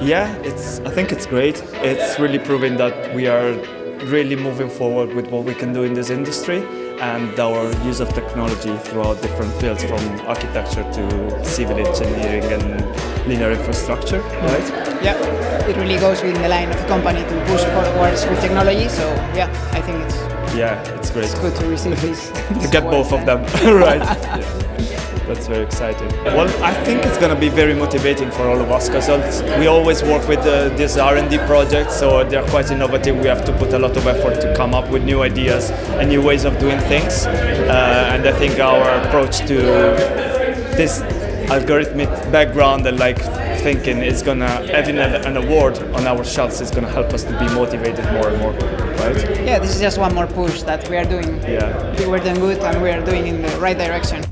Yeah, it's. I think it's great. It's really proving that we are really moving forward with what we can do in this industry and our use of technology throughout different fields from architecture to civil engineering and linear infrastructure, right? Yeah, it really goes within the line of the company to push forwards with technology. So yeah, I think it's yeah, it's great. It's good to receive this. to get both of them, right? Yeah. That's very exciting. Well, I think it's going to be very motivating for all of us because we always work with uh, these R&D projects, so they're quite innovative. We have to put a lot of effort to come up with new ideas and new ways of doing things. Uh, and I think our approach to this algorithmic background and like thinking is gonna having an award on our shelves is gonna help us to be motivated more and more, right? Yeah, this is just one more push that we are doing. Yeah, we're doing good and we are doing in the right direction.